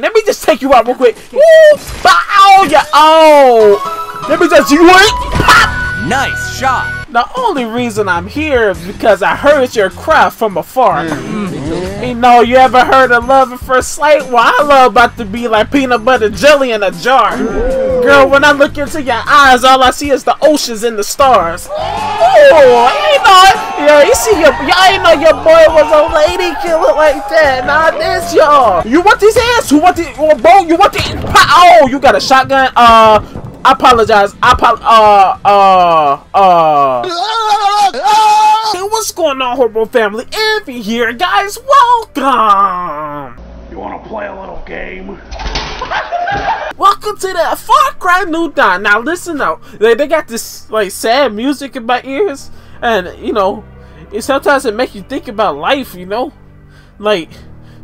Let me just take you out real quick. Woo! Bow! Yeah. Oh! Let me just you ain't pop! Nice shot. The only reason I'm here is because I heard your cry from afar. Mm-hmm. You know, you ever heard of love at first sight? Well, I love about to be like peanut butter jelly in a jar. Girl, when I look into your eyes, all I see is the oceans and the stars. Oh, you know, yeah, you see your, y'all ain't know your boy was a lady killer like that. Not this, y'all. You want these hands? You want the, oh, bro? You want the, oh, you got a shotgun? Uh, I apologize. I apologize. Uh, uh, uh. hey, what's going on, Horrible Family? Evan here, guys. Welcome. You want to play a little game? Welcome to the Far Cry New Dawn. Now, listen though. They, they got this, like, sad music in my ears. And, you know, it sometimes it makes you think about life, you know? Like,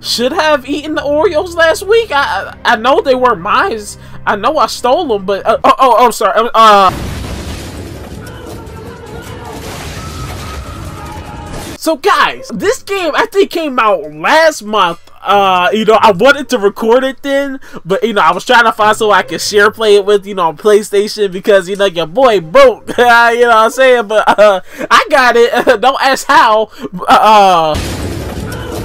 should have eaten the Oreos last week. I I know they were mine. I know I stole them, but uh, oh oh oh sorry. Um, uh. So guys, this game I think came out last month. Uh, you know, I wanted to record it then, but you know, I was trying to find so I could share play it with you know PlayStation because you know your boy broke. you know what I'm saying? But uh, I got it. Don't ask how. Uh.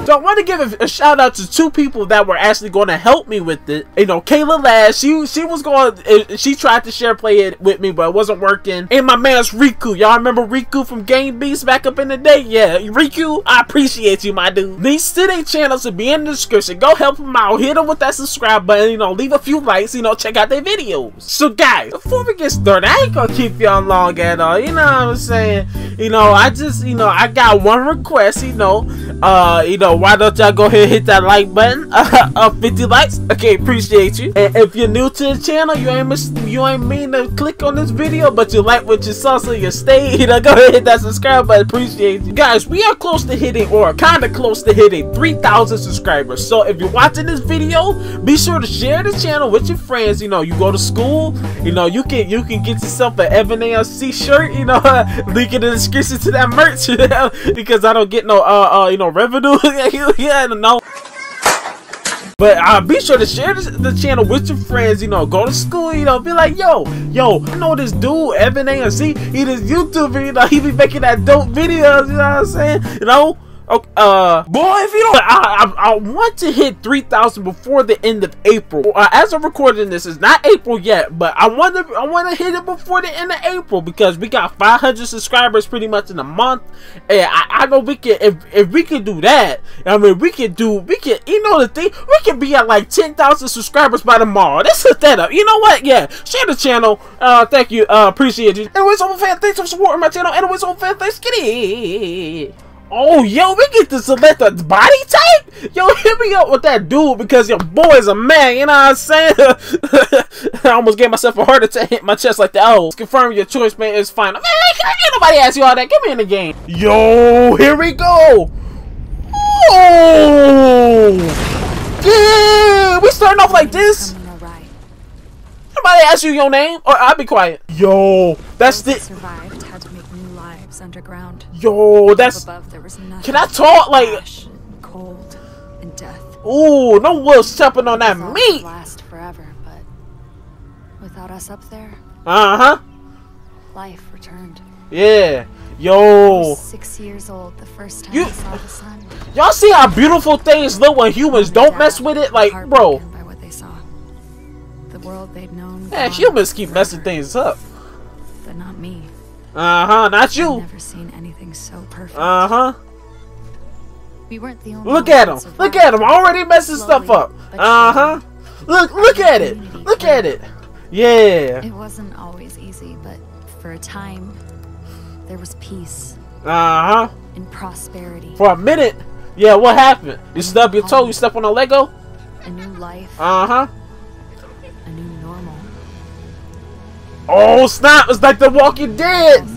So I want to give a, a, shout out to two people that were actually going to help me with it. You know, Kayla Lash, she she was going, eh, she tried to share play it with me, but it wasn't working. And my man's Riku. Y'all remember Riku from Game Beast back up in the day? Yeah, Riku, I appreciate you, my dude. These to their channels will be in the description. Go help them out. Hit them with that subscribe button. You know, leave a few likes. You know, check out their videos. So guys, before we get started, I ain't gonna keep y'all long at all. You know what I'm saying? You know, I just, you know, I got one request. You know, uh, you know why don't y'all go ahead and hit that like button? Uh, 50 likes. Okay, appreciate you. And if you're new to the channel, you ain't miss, you ain't mean to click on this video, but you like what you saw, so you stay. You know, go ahead and hit that subscribe button. Appreciate you guys. We are close to hitting, or kind of close to hitting, 3,000 subscribers. So if you're watching this video, be sure to share the channel with your friends. You know, you go to school. You know, you can you can get yourself an Evan AMC shirt. You know, link in the description to that merch because I don't get no uh uh you know revenue. Yeah, I don't know. But uh, be sure to share this, the channel with your friends. You know, go to school. You know, be like, yo, yo, I know this dude Evan AMC. He this YouTuber. You know, he be making that dope videos. You know what I'm saying? You know, Okay, uh, boy, if you don't, I, I, I want to hit 3,000 before the end of April. Uh, as I'm recording this, it's not April yet, but I want to, I want to hit it before the end of April because we got 500 subscribers pretty much in a month, and I, I know we can, if, if we can do that, I mean, we can do, we can, you know the thing, we can be at like 10,000 subscribers by tomorrow. Let's hit that up. You know what? Yeah, share the channel. Uh, thank you. Uh, appreciate you. Anyways, old fan, thanks for supporting my channel. Anyways, old fan, thanks. It. Oh, yo, we get to select the body type? Yo, hit me up with that dude because your boy's a man, you know what I'm saying? I almost gave myself a heart attack, hit my chest like that. Oh, confirm your choice, man, it's fine. Man, ain't nobody ask you all that. Get me in the game. Yo, here we go. Oh! Yeah, we starting off like this? Nobody ask you your name, or I'll be quiet. Yo, that's the underground. Yo, that's. Above, there was nothing. Can I talk like? And cold and death. Ooh, no will stepping on that meat. Last forever, but without us up there. Uh huh. Life returned. Yeah. Yo. six years old the first time you, I saw the sun. Y'all see how beautiful things look when humans don't mess with it? Like, bro. By what they saw. The world they'd known. Yeah, humans keep forever. messing things up. But not me. Uh huh, not you. I've never seen anything so perfect. Uh huh. We weren't the only. Look at him. Look at him. Already messing stuff up. Uh huh. Look, look at it. Look at it. Yeah. It wasn't always easy, but for a time, there was peace. Uh huh. And prosperity. For a minute. Yeah, what happened? You stub your toe. You step on a Lego. A new life. Uh Oh snap! It's like The Walking Dead.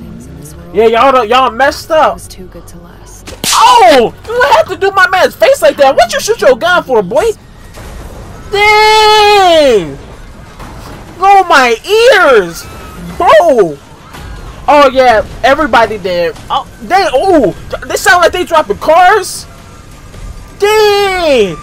Yeah, y'all y'all messed up. It was too good to last. Oh! You have to do my man's face like that. What you shoot your gun for, boy? Dang! Oh my ears, bro! Oh yeah, everybody dead. Oh, they oh, they sound like they dropping cars. Dang!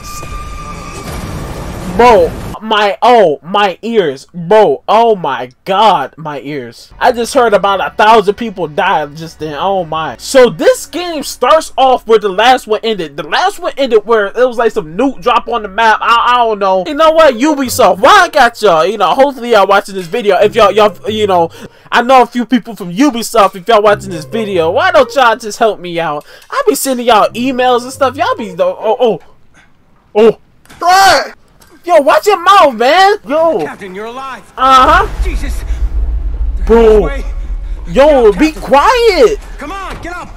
Bro, my oh my ears. Bro oh my god my ears. I just heard about a thousand people died just then. Oh my. So this game starts off where the last one ended. The last one ended where it was like some nuke drop on the map. I, I don't know. You know what? Ubisoft. Why i got y'all. You know hopefully y'all watching this video. If y'all y'all you know i know a few people from ubisoft if y'all watching this video why don't y'all just help me out? I be sending y'all emails and stuff. Y'all be oh oh. Oh. What? Yo, watch your mouth, man. Yo. Captain, you're alive. Uh huh. Jesus. Bro. Wait. Yo, be quiet. Come on, get up.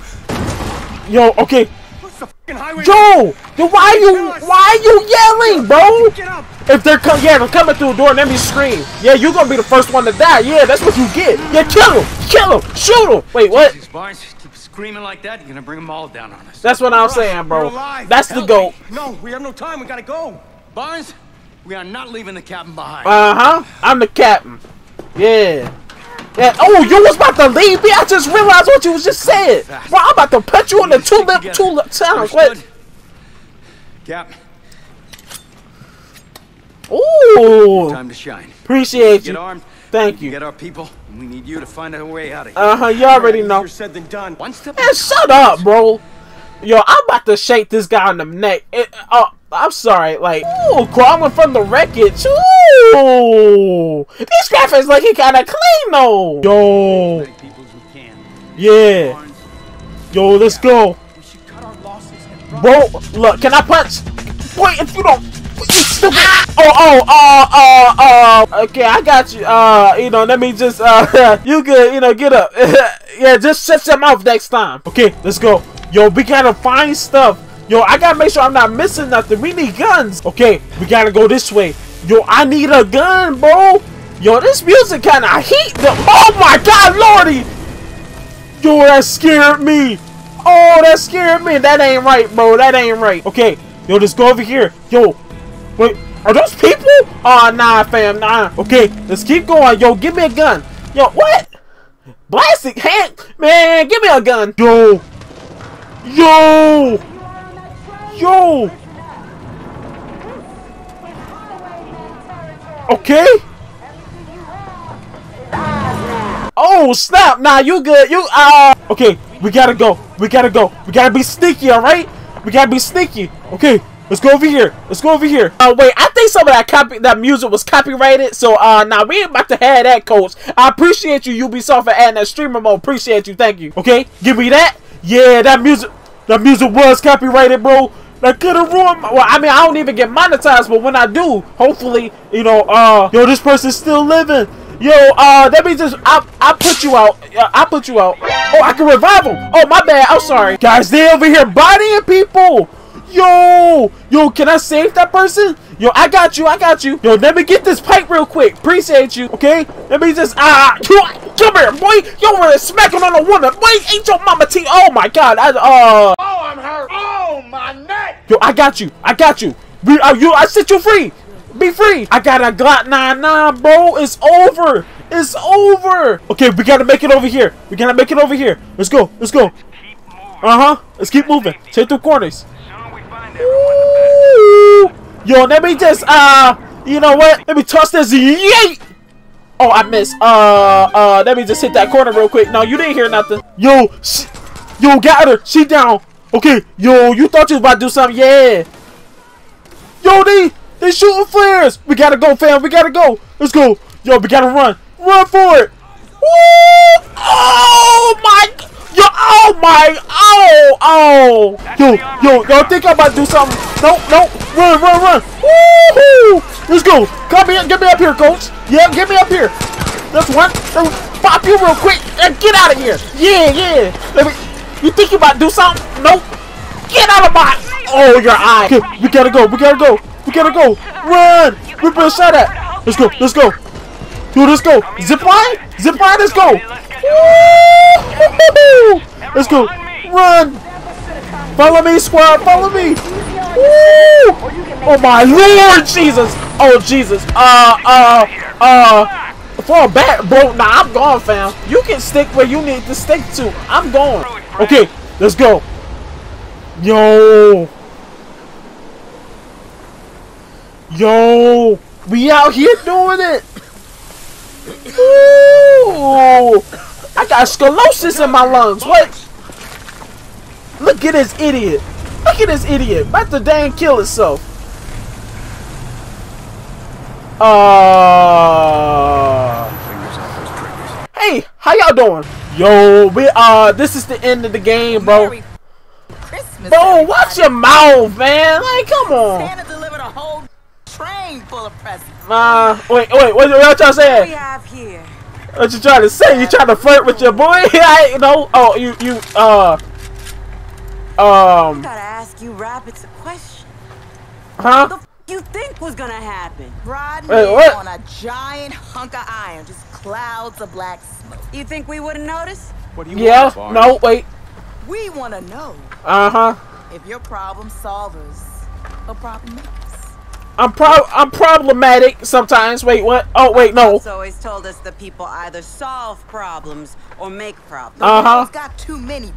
Yo, okay. What's the fucking highway? Yo, then why are you why are you yelling, bro? Get up. If they're coming, yeah, they're coming through the door and then me scream. Yeah, you're gonna be the first one to die. Yeah, that's what you get. Yeah, kill him, kill him, shoot him. Wait, what? Jesus, Barnes, keep screaming like that, you're gonna bring them all down on us. That's what I'm Rush, saying, bro. alive. That's the Help goat. me. No, we have no time. We gotta go. Barnes, we are not leaving the captain behind. Uh huh. I'm the captain. Yeah. Yeah. Oh, you was about to leave me. I just realized what you was just saying. Bro, I'm about to put you in the two lip, two lip sounds. What? Understood? Cap, Ooh. time to shine. Appreciate you. Get armed. Thank you. Get our people, we need you to find a way out of here. Uh huh. You already know. Said than done. One step. Man, shut up, bro. Yo, I'm about to shake this guy in the neck. It, uh, I'm sorry, like, ooh, crawling from the wreckage. Ooh, these graphics looking kind of clean though. Yo, Many people as we can. yeah, yo, let's go, We should cut our losses and run. bro. Look, can I punch? Wait, if you don't, you stupid. Oh, oh, uh, uh, uh. Okay, I got you. Uh, you know, let me just, uh, you good? You know, get up. yeah, just shut your mouth next time. Okay, let's go. Yo, we gotta find stuff. Yo, I gotta make sure I'm not missing nothing. We need guns. Okay, we gotta go this way. Yo, I need a gun, bro. Yo, this music kind of heat. The oh my God, lordy. Yo, that scared me. Oh, that scared me. That ain't right, bro. That ain't right. Okay, yo, let's go over here. Yo, wait, are those people? Oh, nah, fam, nah. Okay, let's keep going. Yo, give me a gun. Yo, what? Plastic hand? Man, give me a gun. Yo. Yo. Yo. Okay. Oh snap! Nah, you good? You uh? Okay, we gotta go. We gotta go. We gotta be sneaky, all right? We gotta be sneaky. Okay, let's go over here. Let's go over here. Uh, wait, I think some of that copy that music was copyrighted. So uh, now nah, we ain't about to have that, coach. I appreciate you, Ubisoft, for adding that streamer mode. Appreciate you. Thank you. Okay, give me that. Yeah, that music. That music was copyrighted, bro. That could have ruined. My, well, I mean, I don't even get monetized, but when I do, hopefully, you know, uh, yo, this person's still living. Yo, uh, that means just, I, I put you out. I put you out. Oh, I can revive him. Oh, my bad. I'm sorry. Guys, they over here bodying people. Yo, yo, can I save that person? Yo, I got you. I got you. Yo, let me get this pipe real quick. Appreciate you. Okay, let me just, ah, uh, come here, boy. Yo, we're smacking on a woman. Boy, ain't your mama T. Oh my God. I, uh. Oh, I'm hurt. Oh, my neck. Yo, I got you. I got you. We, uh, you, I set you free. Be free. I got a Glock 99, bro. It's over. It's over. Okay, we gotta make it over here. We gotta make it over here. Let's go. Let's go. Uh huh. Let's keep moving. Take through corners. Yo, let me just uh, you know what? Let me toss this. Yay! Oh, I missed. Uh, uh, let me just hit that corner real quick. No, you didn't hear nothing. Yo, she, yo, got her. She down. Okay, yo, you thought you was about to do something? Yeah. Yo, they they shooting flares. We gotta go, fam. We gotta go. Let's go. Yo, we gotta run. Run for it. Woo! Oh my. Yo, oh my. Oh, oh. Yo, yo, y'all think I'm about to do something? Nope, nope. Run, run, run. Woohoo! Let's go. Come here. Get me up here, coach. Yeah, get me up here. That's one. Pop you real quick and get out of here. Yeah, yeah. Let me. You think you about to do something? Nope. Get out of my. Oh, your eye. Okay, we gotta go. We gotta go. We gotta go. Run. We're shot at. Let's go. Let's go. Dude, let's go. Zip line. Zip line. Let's go. Let's go. Run. Follow me, squad. Follow me. Woo! Oh my Lord Jesus. Oh Jesus. Uh, uh, uh. A bat, bro. Nah, I'm gone, fam. You can stick where you need to stick to. I'm going. Okay, let's go. Yo. Yo, we out here doing it. I got scoliosis in my lungs. What? Look at this idiot. Look at this idiot. About to dang kill itself. Uh. Hey, how y'all doing? Yo, we uh, this is the end of the game, bro. Merry Christmas. Bro, watch your mouth, man. Like, come on. Santa delivered a whole train full of presents. Uh, wait, wait, what, what y'all We saying? have here. What you trying to say? You trying to flirt with your boy? I, you know? Oh, you, you, uh, um, I Gotta ask you rabbits a question. huh? The f- you think was gonna happen? Riding Wait, what? on a giant hunk of iron, just clouds of black smoke. You think we wouldn't notice? What do you Yeah, want? no, wait, We wanna know uh huh. if you're problem solvers or problem makers. I'm pro, I'm problematic sometimes. Wait, what? Oh, wait, no. Pops always told us that people either solve problems or make problems. Uh huh. It's got too many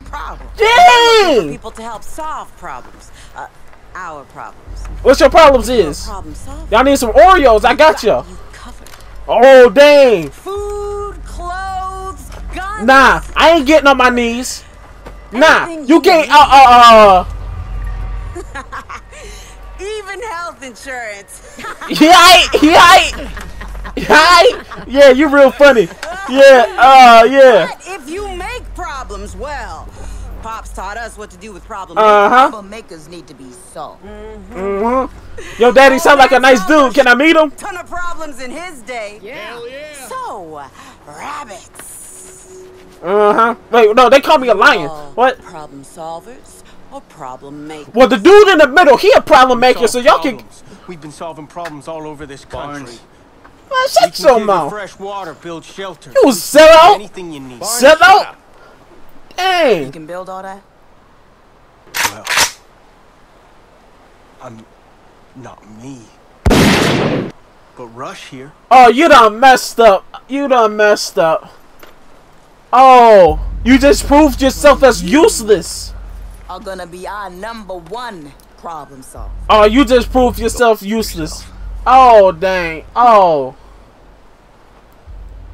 problems. Dang! People to help solve problems. Uh, our problems. What's your problems is? Problem solving. Y'all need some Oreos. I got you. You. Oh, dang. Food, clothes, guns. Nah, I ain't getting on my knees. Nah, you you can't. need. Uh, uh, Even health insurance. yeah, I, yeah, yeah, yeah. You real funny. Yeah, uh, yeah. But if you make problems, well, Pops taught us what to do with problems. Uh huh. Problem makers need to be solved. Mm-hmm. Yo, daddy sounds like a nice dude. Can I meet him? Ton of problems in his day. Yeah. So, rabbits. Uh huh. Wait, no, they call me a lion. All What? Problem solvers or problem makers? Well, the dude in the middle, he a problem maker, so y'all can. We've been solving problems all over this country. Barnes. Man, We shut can your give mouth. fresh water, build shelter. You sell out? Anything you need. Sell out? You can build all that? Well, I'm not me. But Rush here. Oh, you done messed up. You done messed up. Oh, you just proved yourself as useless. Are gonna be our number one problem solver. Oh, you just proved yourself useless. Oh, dang. Oh.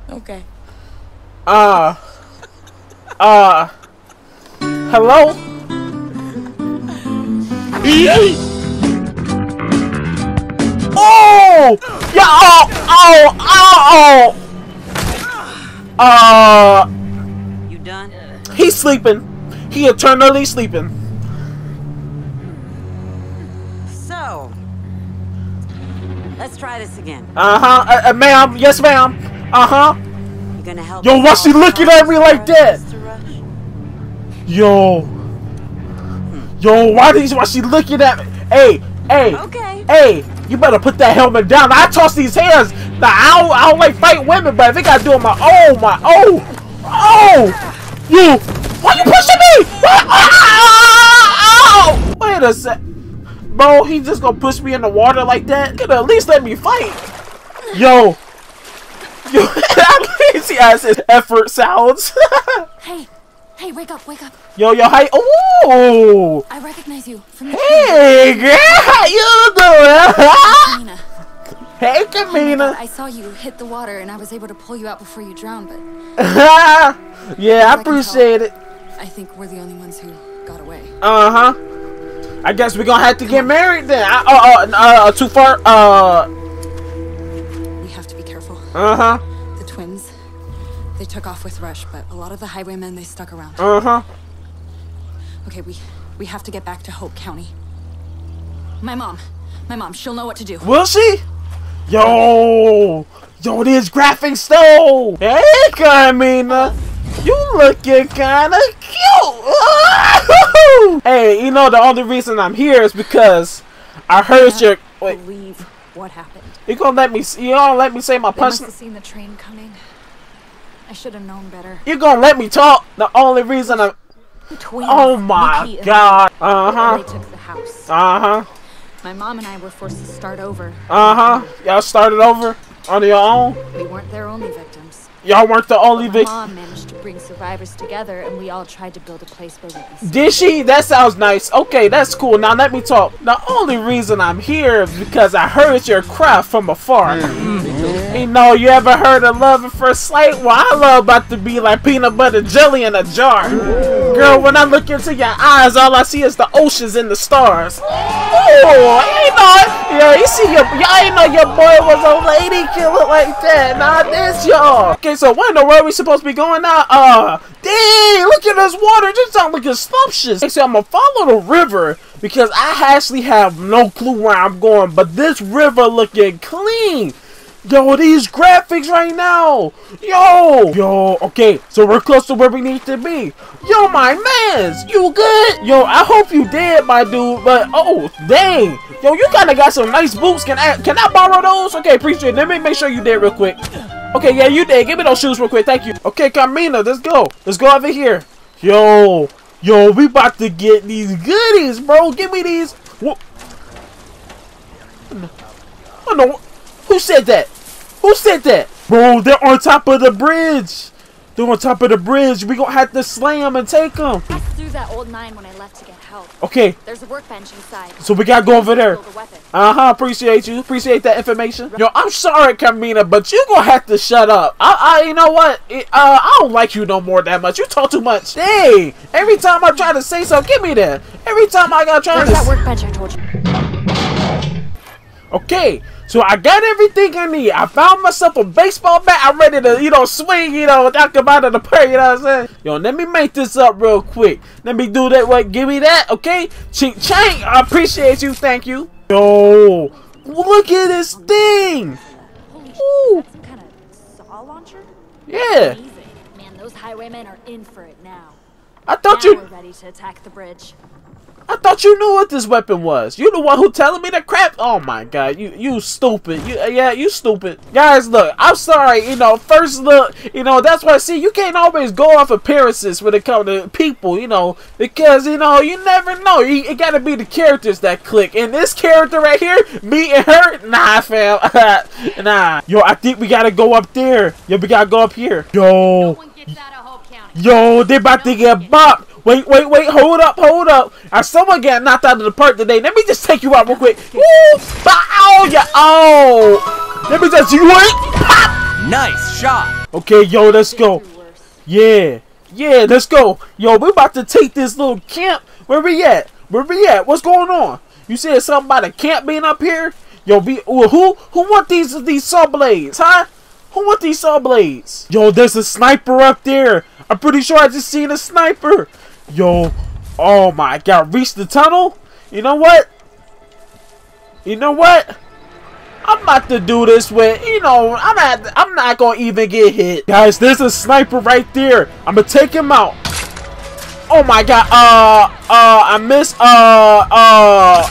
Okay. Uh. Uh. Hello? Oh! Yeah, oh, oh, oh, oh! Uh, You done? he's sleeping. He eternally sleeping. So, let's try this again. Uh-huh, uh, uh, ma'am. Yes, ma'am. Uh-huh. You gonna help? Yo, why she looking at me like that? Mr. Rush? Yo. Yo, why these? Why she looking at me? Hey, hey, Okay. hey! You better put that helmet down. I toss these hands. Now I don't, I don't like fight women, but if they gotta do it, my oh, my oh, oh, you! Why you pushing me? Oh! Wait a sec, bro. He just gonna push me in the water like that? Could at least let me fight. Yo, yo, see how it says effort sounds. Hey, hey, wake up, wake up. yo, yo, hi. Oh, I recognize you from the hey, girl, how you doing? Nina. hey, Oh God, I saw you hit the water and I was able to pull you out before you drowned, but yeah, I can appreciate it. I think we're the only ones who got away. Uh huh. I guess we're gonna have to get married then. I, uh, uh, uh, too far. Uh, We have to be careful. uh huh. The twins, they took off with Rush, but a lot of the highwaymen, they stuck around. Uh huh. Okay, we we have to get back to Hope County. My mom, my mom, she'll know what to do. Will she? Yo, yo, this graphic stole. Hey, Carmina. You looking kinda cute. hey, you know the only reason I'm here is because I heard your. Wait, Believe what happened. you gonna let me? You gonna let me say my They must punch? have seen the train coming. I should have known better. You gonna let me talk? The only reason I'm. Twins. Oh my and god. Uh They huh. took the house. Uh huh. My mom and I were forced to start over. Uh huh. Y'all started over on your own. We weren't their only victims. Y'all weren't the only My victim. mom managed to bring survivors together, and we all tried to build a place where we could. see- Did she? That sounds nice. Okay, that's cool. Now let me talk. The only reason I'm here is because I heard your cry from afar. Mm-hmm. You know, you ever heard of love at first sight? Well, I love about to be like peanut butter jelly in a jar. Girl, when I look into your eyes, all I see is the oceans and the stars. Oh, you know, yeah, you see your, y'all ain't know your boy was a lady killer like that. Nah, this y'all. Okay, so when the world we supposed to be going now? Uh, dang, look at this water. Just sound looking scrumptious. Okay, so I'm gonna follow the river because I actually have no clue where I'm going, but this river looking clean. Yo, these graphics right now. Yo, yo. Okay, so we're close to where we need to be. Yo, my man's, you good? Yo, I hope you did, my dude. But oh, dang. Yo, you kind of got some nice boots. Can I can I borrow those? Okay, appreciate it. Let me make sure you did real quick. Okay, yeah, you did. Give me those shoes real quick. Thank you. Okay, Carmina, let's go. Let's go over here. Yo, yo, we about to get these goodies, bro. Give me these. Whoa. Oh no. Who said that? Who said that? Bro, they're on top of the bridge. They're on top of the bridge. We gonna have to slam and take them. Passed through that old mine when I left to get help. Okay, There's a workbench inside. so we gotta go over there. Uh huh. Appreciate you. Appreciate that information. Yo, I'm sorry, Carmina, but you gonna have to shut up. I, I, you know what? It, uh, I don't like you no more that much. You talk too much. Dang. Every time I try to say something, give me that. Every time I gotta try There's to. that workbench I told you. Okay, so I got everything I need. I found myself a baseball bat. I'm ready to, you know, swing, you know, without come out of the play, you know what I'm saying? Yo, let me make this up real quick. Let me do that. What? Give me that, okay? Ching chang. I appreciate you. Thank you. Yo, look at this thing. Ooh. shit, that's some kind of saw launcher? Yeah. Man, those highwaymen are in for it now. I thought now you. we're ready to attack the bridge. I thought you knew what this weapon was. You the one who telling me the crap. Oh my god, you you stupid. You uh, yeah, you stupid. Guys, look, I'm sorry. You know, first look, you know that's why. See, you can't always go off appearances when it comes to people. You know, because you know you never know. You, it gotta be the characters that click. And this character right here, me and her, nah, fam, nah. Yo, I think we gotta go up there. Yo, we gotta go up here. Yo. Yo, they about to get bopped. Wait, wait, wait. Hold up, hold up. Uh, someone got knocked out of the park today. Let me just take you out real quick. Woo! Bow! Yeah. Oh! Let me just you wait. Pop! Nice shot. Okay, yo, let's go. Yeah. Yeah, let's go. Yo, we about to take this little camp. Where we at? Where we at? What's going on? You said something about a camp being up here? Yo, be well, who who want these these saw blades, huh? Who want these saw blades? Yo, there's a sniper up there. I'm pretty sure I just seen a sniper. Yo, oh my god, reach the tunnel? You know what? You know what? I'm about to do this with, you know, I'm not, I'm not gonna even get hit. Guys, there's a sniper right there. I'm gonna take him out. Oh my god, uh, uh, I missed, uh, uh, uh,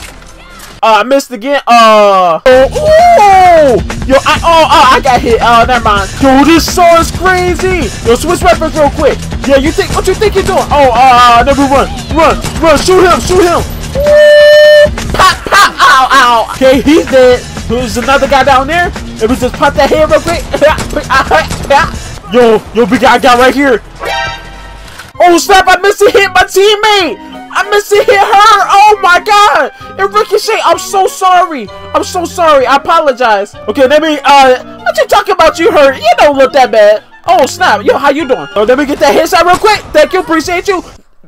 I missed again, uh, oh, ooh! yo, I, oh, oh, I got hit, uh, never mind. This saw is crazy. Yo, switch weapons real quick. Yeah, you think, what you think you're doing? Oh, uh, never run, run, run, shoot him, shoot him. Woo! Pop, pop, ow, ow. Okay, he's dead. There's another guy down there. Let me just pop that head real quick. yo, yo, big guy got right here. Oh snap! I missed to hit my teammate. I missed to hit her. Oh my god! It ricochet. I'm so sorry. I'm so sorry. I apologize. Okay, let me. Uh, what you talking about? You hurt? You don't look that bad. Oh snap! Yo, how you doing? Oh, let me get that headshot real quick. Thank you. Appreciate you.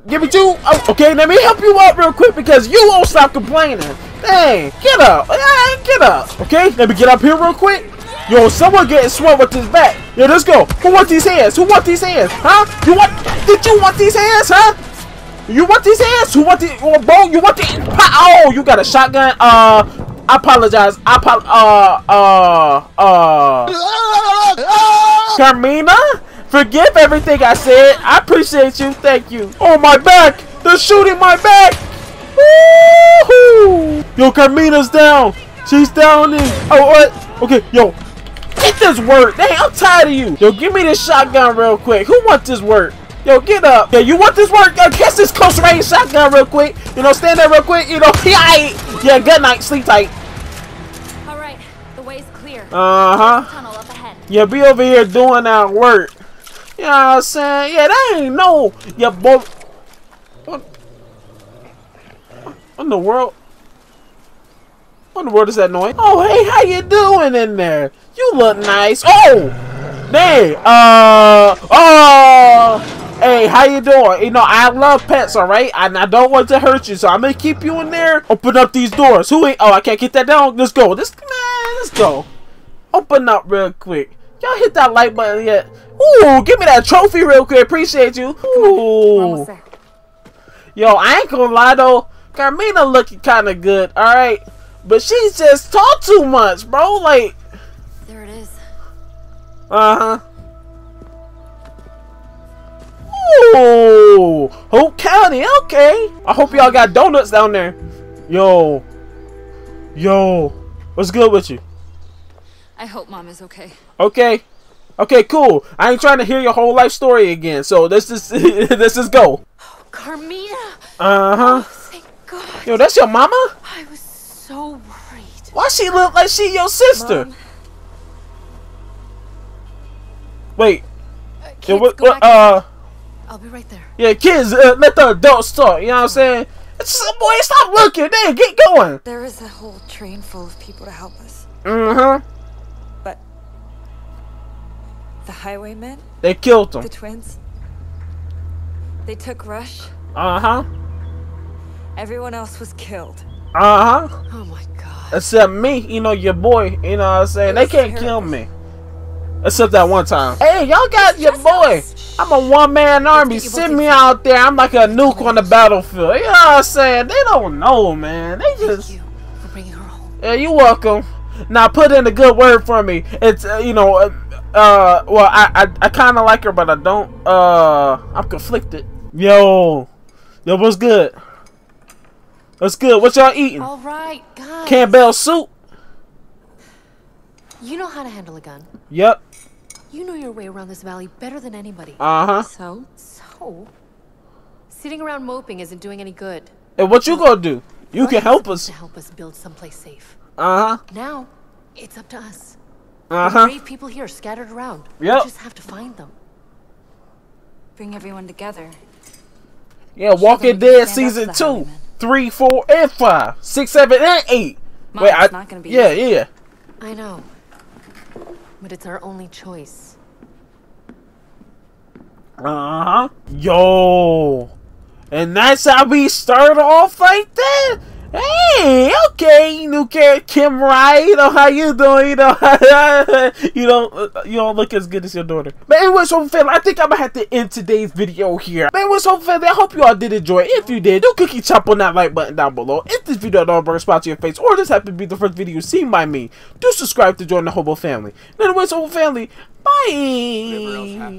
Give me two. Oh, okay, let me help you up real quick because you won't stop complaining. Dang, get up. Yeah, get up. Okay, let me get up here real quick. Yo, someone getting swung with his back. Yo, let's go. Who want these hands? Who want these hands? Huh? You want? Did you want these hands? Huh? You want these hands? Who want the? Oh, bro, you want the? Oh, you got a shotgun. Uh, I apologize. I apo- Uh, uh, uh. Carmina, forgive everything I said. I appreciate you. Thank you. Oh, my back. They're shooting my back. Woohoo! Yo, Carmina's down. She's down in. Oh, what? Okay, yo. Get this work. Dang, I'm tired of you. Yo, give me this shotgun real quick. Who wants this work? Yo, get up. Yeah, you want this work? Yo, guess this close range shotgun real quick. You know, stand there real quick. You know, yeah, yeah, good night. Sleep tight. All right, the way's clear. Uh Yeah, be over here doing our work. You know what I'm saying? Yeah, that ain't no your boy. What? What in the world? What in the world is that noise? Oh, hey, how you doing in there? You look nice. Oh, hey, uh, oh, hey, how you doing? You know, I love pets, all right, and I don't want to hurt you, so I'm gonna keep you in there. Open up these doors. Who ain't? Oh, I can't get that down. Let's go. This man, let's go. Open up real quick. Y'all hit that like button yet? Ooh, give me that trophy real quick. Appreciate you. Ooh. Yo, I ain't gonna lie though. Carmina looking kind of good, all right, but she's just talk too much, bro. Like, There it is. uh huh. Ooh, Hope County. Okay. I hope y'all got donuts down there. Yo, yo, what's good with you? I hope mom is okay. Okay. Okay, cool. I ain't trying to hear your whole life story again. So let's just let's just go. Oh, Carmina! Uh huh. Thank God. Yo, that's your mama? I was so worried. Why she look like she your sister? Mom, Wait. uh, kids, what, go what, back. uh, I'll be right there. yeah, kids, uh, let the adults talk. You know what I'm saying? It's boy, stop looking. Damn, get going. There is a whole train full of people to help us. Uh huh. But the highwaymen, They killed them. the twins, they took Rush. Uh huh. Everyone else was killed. Uh huh. Oh my God. Except me, you know, your boy. You know what I'm saying? It They can't kill me. Except that one time. Hey, y'all got your boy. I'm a one man army. Send me out there. I'm like a nuke on the battlefield. You know what I'm saying? They don't know, man. They just. Thank you for bringing her home. Yeah, you're welcome. Now put in a good word for me. It's uh, you know, uh, uh well, I I, I kind of like her, but I don't. Uh, I'm conflicted. Yo, yo, what's good? What's good? What y'all eating? All right, guys. Campbell soup. You know how to handle a gun. Yep. You know your way around this valley better than anybody. Uh huh. So? So? Sitting around moping isn't doing any good. And what you gonna do? You Rush can help us. To help us build someplace safe. Uh huh. Now, it's up to us. Uh There's huh. brave people here scattered around. Yep. We just have to find them. Bring everyone together. Yeah, Walking Dead season to the two, Highwaymen. three, four, and five, six, seven, and eight. Mom, Wait, it's I, not gonna be yeah, easy. yeah. I know. But it's our only choice. Uh huh. Yo, and that's how we start off like that. Hey, okay, new character Kim Rye. You know how you doing? You know, you don't you don't look as good as your daughter. But anyways, so family, I think I'm gonna have to end today's video here. But anyways, so family, I hope you all did enjoy. If you did, do cookie chop on that like button down below. If this video don't bring a spot to your face, or this happened to be the first video seen by me, do subscribe to join the Hobo family. And anyways, Hobo family, bye.